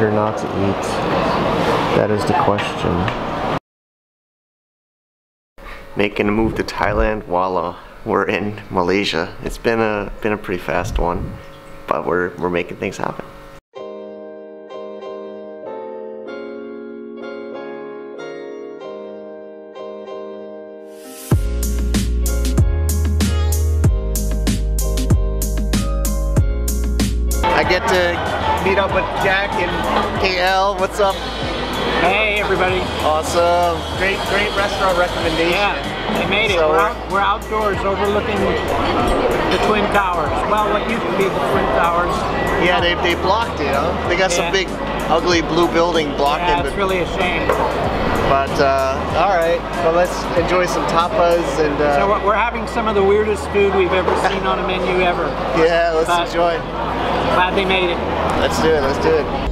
eat or not to eat? That is the question. Making a move to Thailand while uh, we're in Malaysia. It's been a been a pretty fast one, but we're we're making things happen. I get to meet up with Jack and KL. What's up? Hey everybody. Awesome. Great, great restaurant recommendation. Yeah, they made it. So we're, out, we're outdoors overlooking the Twin Towers. Well, what used to be the Twin Towers. Yeah, they, they blocked it, huh? They got some big, ugly blue building blocking Yeah, it. it's really a shame. But, uh, all right. Well, let's enjoy some tapas and, uh, So we're- we're having some of the weirdest food we've ever seen on a menu ever. yeah, let's but- enjoy. Glad they made it. Let's do it, let's do it.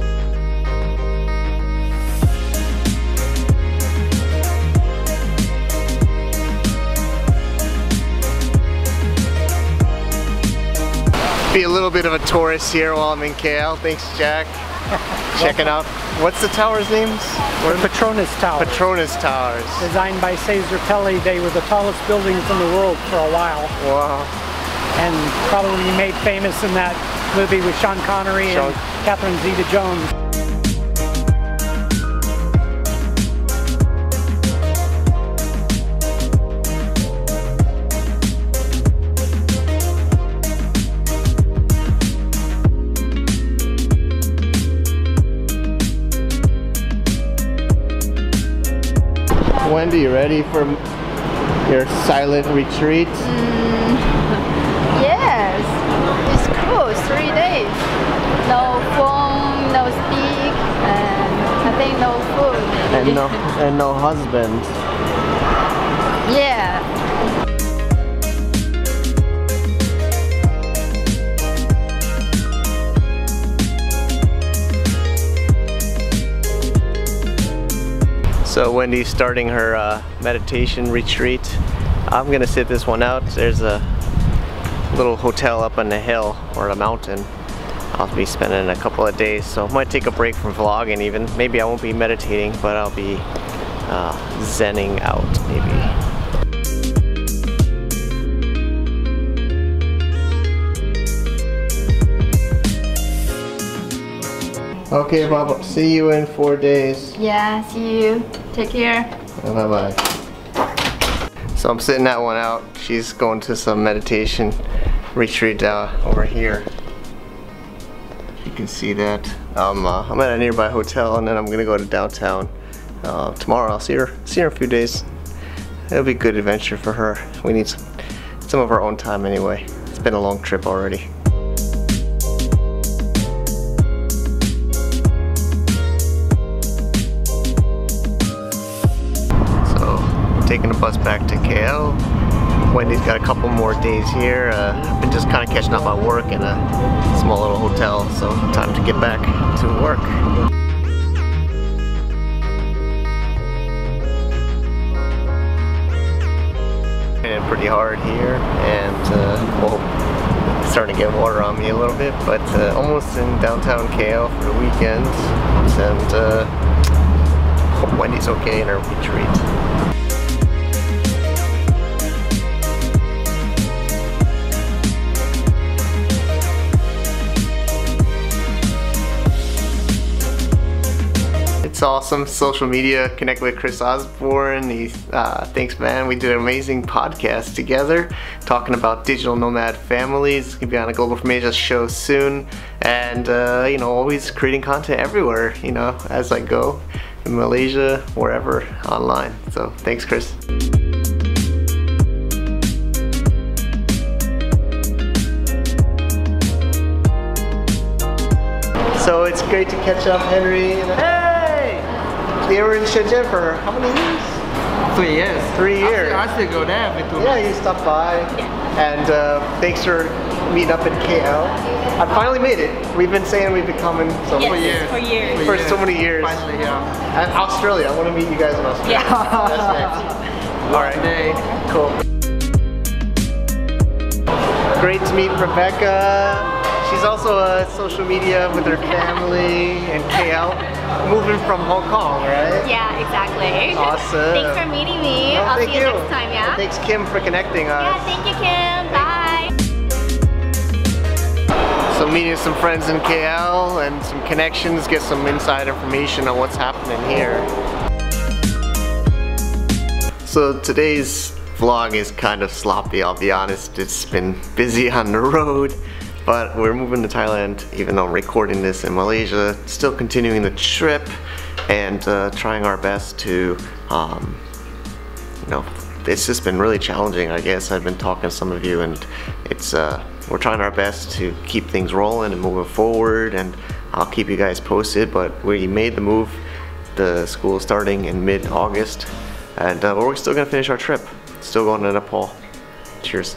Be a little bit of a tourist here while I'm in KL. Thanks, Jack. Checking out. What's the tower's names? We're Petronas Tower. Petronas Towers. Designed by Cesar Pelli, they were the tallest buildings in the world for a while, Wow. and probably made famous in that movie with Sean Connery Sean- and Catherine Zeta-Jones. Wendy, ready for your silent retreat? Yes, no, and no husband. Yeah. So Wendy's starting her uh, meditation retreat. I'm gonna sit this one out. There's a little hotel up on the hill or the mountain. I'll be spending a couple of days, so I might take a break from vlogging even. Maybe I won't be meditating, but I'll be uh, zenning out maybe. Okay, Bob. See you in four days. Yeah, see you. Take care. Bye bye. So I'm sitting that one out. She's going to some meditation retreat uh, over here. Can see that. Um, uh, I'm at a nearby hotel and then I'm gonna go to downtown uh, tomorrow. I'll see her. See her in a few days. It'll be a good adventure for her. We need some, some of our own time anyway. It's been a long trip already. So, taking the bus back to KL. Wendy's got a couple more days here. Uh, I've been just kind of catching up on work in a small little hotel, so time to get back to work. Pretty hard here, and uh, well, starting to get water on me a little bit, but uh, almost in downtown KL for the weekend, and uh, hope Wendy's okay in her retreat. It's awesome. Social media, connect with Chris Osborne. He, uh, thanks, man. We did an amazing podcast together talking about digital nomad families. It's gonna be on a Global from Asia show soon. And, uh, you know, always creating content everywhere, you know, as I go in Malaysia, wherever, online. So thanks, Chris. So it's great to catch up, Henry. Hey! They were in Shenzhen for how many years? Three years. Three years. I still go there every two Yeah, you stopped by. And uh, thanks for meeting up in KL. I finally made it. We've been saying we've been coming so For years. For years. For so many years. Finally yeah. And Australia. I want to meet you guys in Australia. That's next. All right. Day. Cool. Great to meet Rebecca. She's also a social media with her family and KL, moving from Hong Kong, right? Yeah, exactly. Awesome. Thanks for meeting me. No, I'll thank see you, next time, yeah? And thanks Kim for connecting us. Yeah, thank you, Kim. Bye. So meeting some friends in KL and some connections, get some inside information on what's happening here. So today's vlog is kind of sloppy, I'll be honest. It's been busy on the road, but we're moving to Thailand even though I'm recording this in Malaysia. Still continuing the trip and uh, trying our best to, um, you know, it's just been really challenging, I guess. I've been talking to some of you and it's, uh, we're trying our best to keep things rolling and moving forward and I'll keep you guys posted, but we made the move. The school starting in mid-August and uh, we're still gonna finish our trip. Still going to Nepal. Cheers.